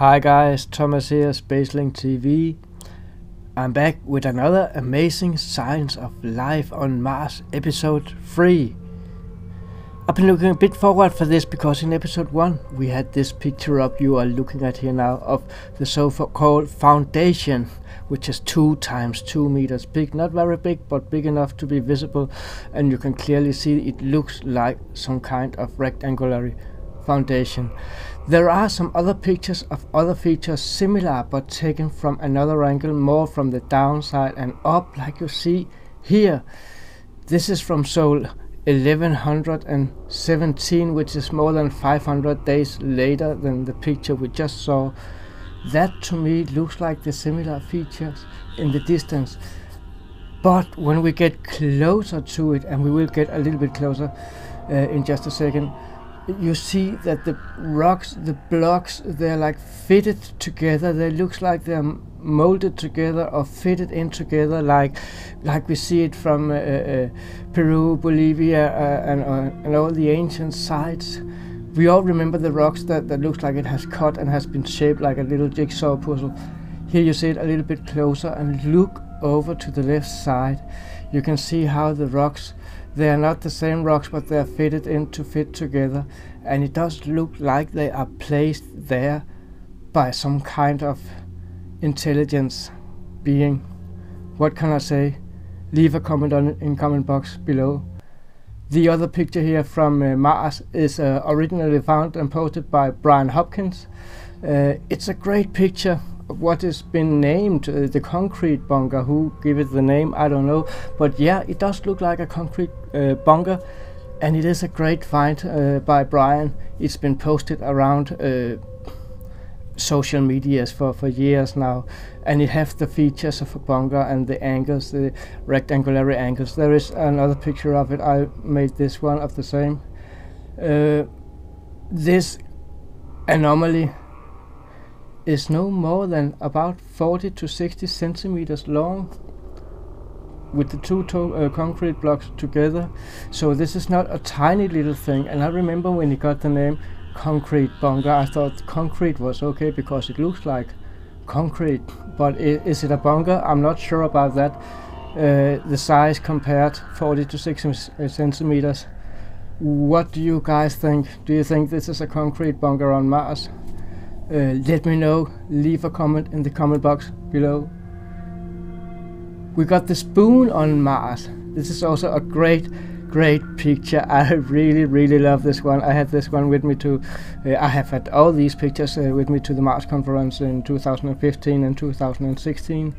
Hi guys, Thomas here, Spacelink TV. I'm back with another amazing Signs of Life on Mars episode 3. I've been looking a bit forward for this because in episode 1 we had this picture up you are looking at here now of the so-called foundation which is 2 times 2 meters big, not very big but big enough to be visible and you can clearly see it looks like some kind of rectangular foundation. There are some other pictures of other features similar but taken from another angle more from the downside and up like you see here. This is from Sol 1117 which is more than 500 days later than the picture we just saw. That to me looks like the similar features in the distance. But when we get closer to it, and we will get a little bit closer uh, in just a second, you see that the rocks, the blocks, they're like fitted together. They looks like they're molded together or fitted in together, like like we see it from uh, uh, Peru, Bolivia, uh, and uh, and all the ancient sites. We all remember the rocks that, that looks like it has cut and has been shaped like a little jigsaw puzzle. Here you see it a little bit closer and look over to the left side. You can see how the rocks they are not the same rocks, but they are fitted in to fit together, and it does look like they are placed there by some kind of intelligence being. What can I say? Leave a comment on in comment box below. The other picture here from uh, Mars is uh, originally found and posted by Brian Hopkins. Uh, it's a great picture what has been named uh, the concrete bunker. Who give it the name? I don't know. But yeah, it does look like a concrete uh, bunker, and it is a great find uh, by Brian. It's been posted around uh, social medias for, for years now, and it has the features of a bunker and the angles, the rectangular angles. There is another picture of it. I made this one of the same. Uh, this anomaly is no more than about 40 to 60 centimeters long with the two uh, concrete blocks together. So this is not a tiny little thing. And I remember when he got the name concrete bunker, I thought concrete was okay because it looks like concrete. But is it a bunker? I'm not sure about that. Uh, the size compared 40 to 60 centimeters. What do you guys think? Do you think this is a concrete bunker on Mars? Uh, let me know. Leave a comment in the comment box below. We got the spoon on Mars. This is also a great, great picture. I really, really love this one. I had this one with me to. Uh, I have had all these pictures uh, with me to the Mars conference in 2015 and 2016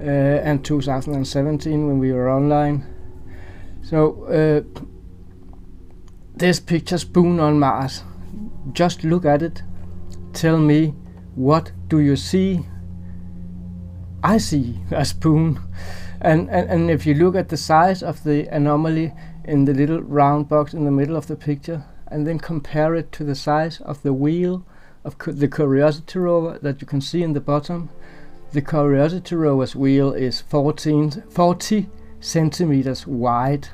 uh, and 2017 when we were online. So uh, this picture spoon on Mars. Just look at it tell me what do you see? I see a spoon. And, and and if you look at the size of the anomaly in the little round box in the middle of the picture and then compare it to the size of the wheel of the Curiosity rover that you can see in the bottom the Curiosity rover's wheel is 14 40 centimeters wide.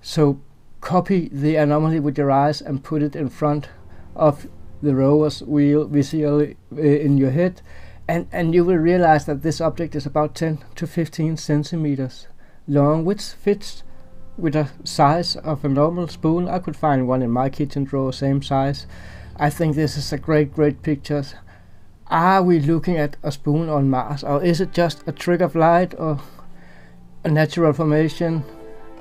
So copy the anomaly with your eyes and put it in front of the rover's wheel visually uh, in your head and, and you will realize that this object is about 10 to 15 centimeters long which fits with a size of a normal spoon. I could find one in my kitchen drawer same size. I think this is a great great picture. Are we looking at a spoon on Mars or is it just a trick of light or a natural formation?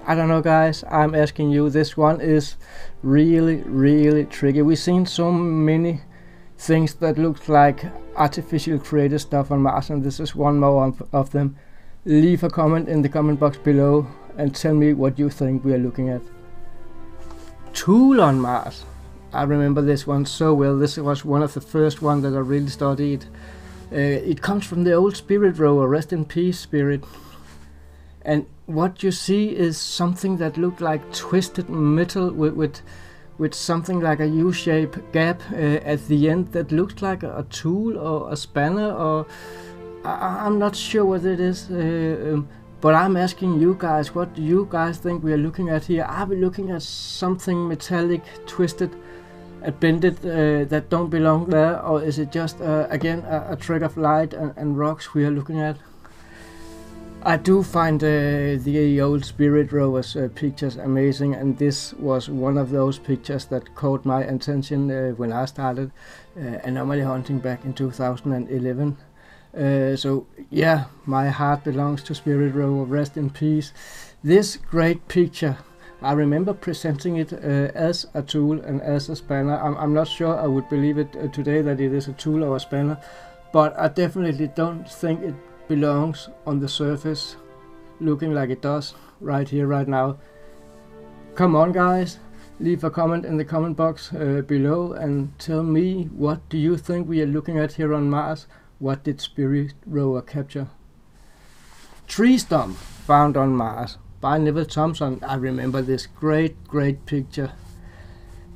I don't know guys, I'm asking you, this one is really, really tricky. We've seen so many things that look like artificial created stuff on Mars and this is one more of, them. Leave a comment in the comment box below and tell me what you think we are looking at. Tool on Mars. I remember this one so well. This was one of the first ones that I really studied. Uh, it comes from the old Spirit rover, rest in peace Spirit. And what you see is something that looked like twisted metal with with, with something like a U-shaped gap uh, at the end that looks like a, a, tool or a spanner or I, am not sure what it is. Uh, um, but I'm asking you guys, what do you guys think we are looking at here? Are we looking at something metallic, twisted, at Bendit uh, that don't belong there, or is it just uh, again a, a, trick of light and, and, rocks we are looking at? I do find uh, the old Spirit Rovers uh, pictures amazing, and this was one of those pictures that caught my attention uh, when I started uh, anomaly hunting back in 2011. so yeah, my heart belongs to Spirit Rover. Rest in peace. This great picture I remember presenting it uh, as a tool and as a spanner. I'm, I'm not sure I would believe it uh, today that it is a tool or a spanner, but I definitely don't think it belongs on the surface looking like it does right here, right now. Come on, guys, leave a comment in the comment box uh, below and tell me what do you think we are looking at here on Mars? What did Spirit Rover capture? Tree stump found on Mars by Neville Thompson. I remember this great, great picture.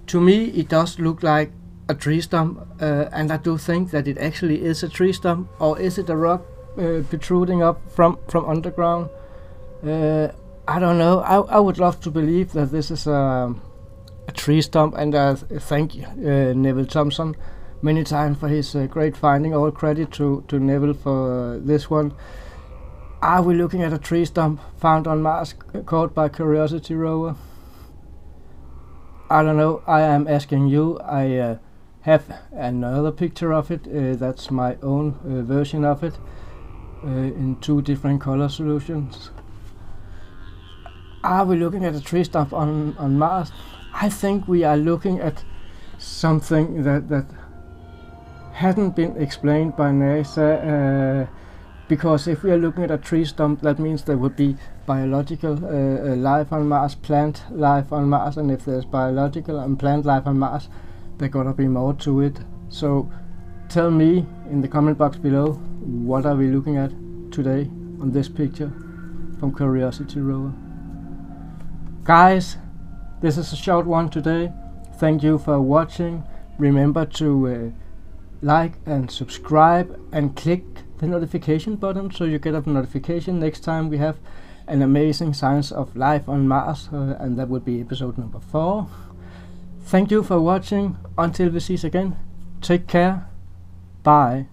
To me, it does look like a tree stump, uh, and I do think that it actually is a tree stump, or is it a rock uh, protruding up from from underground? Uh, I don't know. I, I would love to believe that this is a, a tree stump, and I thank uh, Neville Thompson many times for his uh, great finding. All credit to to Neville for this one. Are we looking at a tree stump found on Mars caught by Curiosity rover? I don't know. I am asking you. I uh, have another picture of it. Uh, that's my own uh, version of it uh, in two different color solutions. Are we looking at a tree stump on, on Mars? I think we are looking at something that, that hadn't been explained by NASA. Uh, because if we are looking at a tree stump, that means there would be biological uh, uh, life on Mars, plant life on Mars, and if there's biological and plant life on Mars, there gotta be more to it. So tell me in the comment box below, what are we looking at today on this picture from Curiosity rover? Guys, this is a short one today. Thank you for watching. Remember to uh, like and subscribe and click the notification button so you get a notification next time we have an amazing signs of life on Mars uh, and that would be episode number 4. Thank you for watching. Until we see again, take care. Bye.